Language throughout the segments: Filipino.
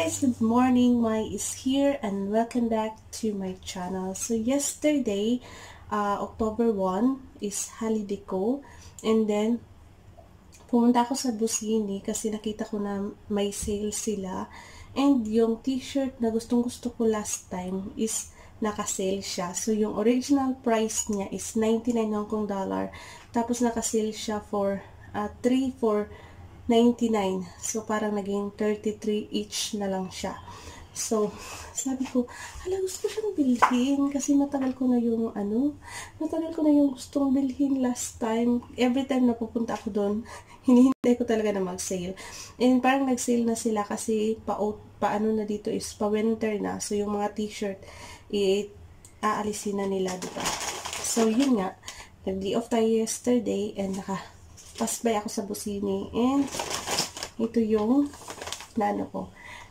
guys, good morning. Mai is here and welcome back to my channel. So yesterday, uh, October 1 is holiday ko and then pumunta ako sa Busini kasi nakita ko na may sale sila and yung t-shirt na gustong gusto ko last time is naka-sale siya. So yung original price niya is 99 Hong Kong dollar tapos naka-sale siya for uh, 3 for 99. So, parang naging 33 each na lang siya. So, sabi ko, hala, gusto ko siyang bilhin kasi matagal ko na yung, ano, matagal ko na yung gustong bilhin last time. Every time na pupunta ako doon, hinihintay ko talaga na mag-sale. And parang nag-sale na sila kasi pa, pa ano na dito is pa winter na. So, yung mga t-shirt, i-aalisin na nila, diba? So, yun nga, nag-day off tayo yesterday and naka pasbay ako sa busini. And, ito yung, nano ko,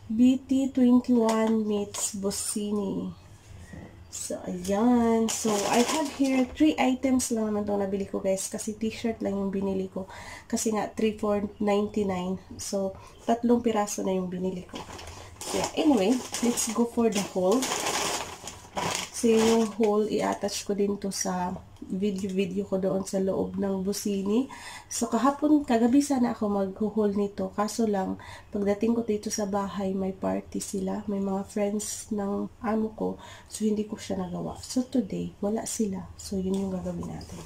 BT21 meets Busini. So, ayan. So, I have here, three items lang naman itong nabili ko, guys. Kasi t-shirt lang yung binili ko. Kasi nga, 3 for 99. So, tatlong piraso na yung binili ko. So, yeah. Anyway, let's go for the haul. So, yung haul, i-attach ko din to sa video-video ko doon sa loob ng busini. So, kahapon, kagabi sana ako mag-haul nito. Kaso lang, pagdating ko dito sa bahay, may party sila. May mga friends ng amo ko. So, hindi ko siya nagawa. So, today, wala sila. So, yun yung gagawin natin.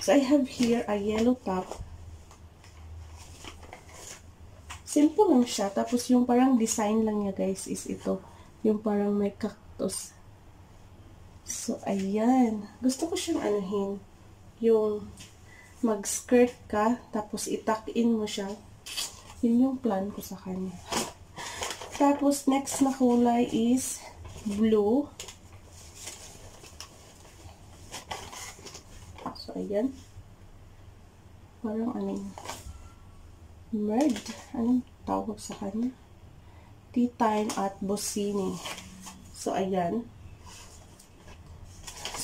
So, I have here a yellow top. Simple lang siya. Tapos, yung parang design lang niya, guys, is ito. Yung parang may cactus So, ayan. Gusto ko siyang anuhin. Yung mag-skirt ka, tapos itak-in mo siya. Yun yung plan ko sa kanya. Tapos, next na kulay is blue. So, ayan. Parang anong merged. Anong tawag sa kanya? Tea time at Bossini. So, ayan.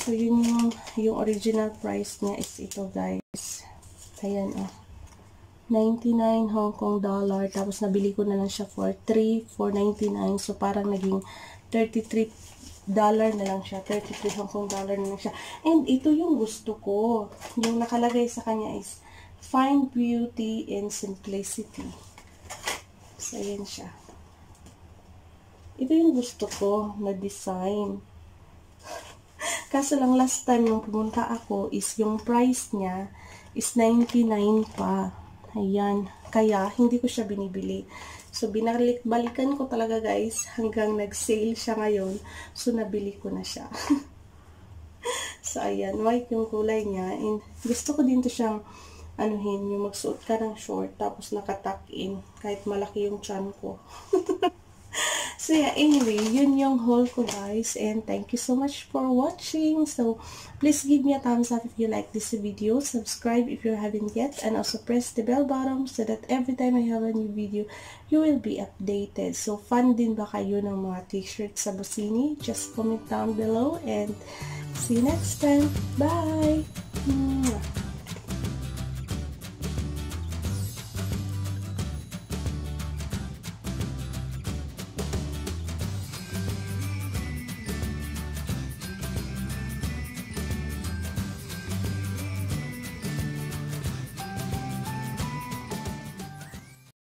So, yun yung, yung original price niya is ito, guys. Ayan, oh. 99 Hong Kong dollar. Tapos, nabili ko na lang siya for 3 for 99. So, parang naging 33 dollar na lang siya. 33 Hong Kong dollar na lang siya. And, ito yung gusto ko. Yung nakalagay sa kanya is Find Beauty and Simplicity. So, ayan siya. Ito yung gusto ko na design. Kaso lang last time nung pumunta ako is yung price niya is 99 pa. Ayan. Kaya hindi ko siya binibili. So binalik-balikan ko talaga guys hanggang nag-sale siya ngayon. So nabili ko na siya. so ayan, white yung kulay niya. And gusto ko din to siyang anuhin, yung magsuot ka ng short tapos nakatuck in kahit malaki yung chan ko. So yeah, anyway, yun yung haul ko guys. And thank you so much for watching. So please give me a thumbs up if you like this video. Subscribe if you haven't yet. And also press the bell button so that every time I have a new video, you will be updated. So fun din ba kayo ng mga t-shirts sa Busini? Just comment down below and see you next time. Bye!